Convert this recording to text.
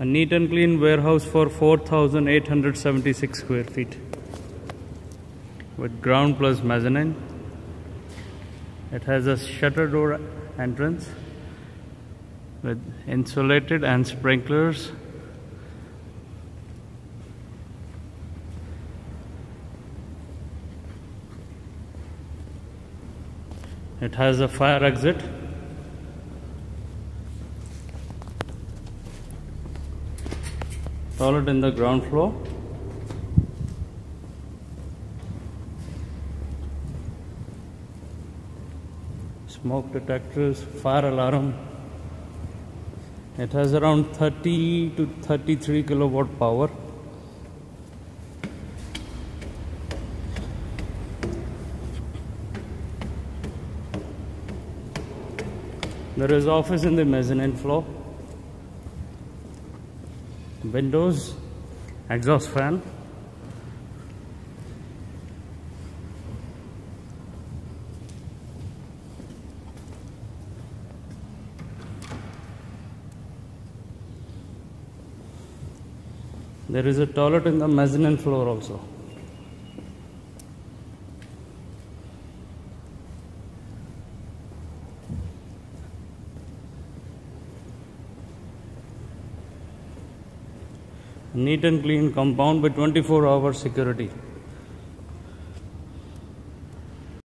A neat and clean warehouse for 4,876 square feet with ground plus mezzanine. It has a shutter door entrance with insulated and sprinklers. It has a fire exit. Toilet in the ground floor. Smoke detectors, fire alarm. It has around 30 to 33 kilowatt power. There is office in the mezzanine floor. Windows, exhaust fan. There is a toilet in the mezzanine floor also. Neat and clean compound with 24 hour security.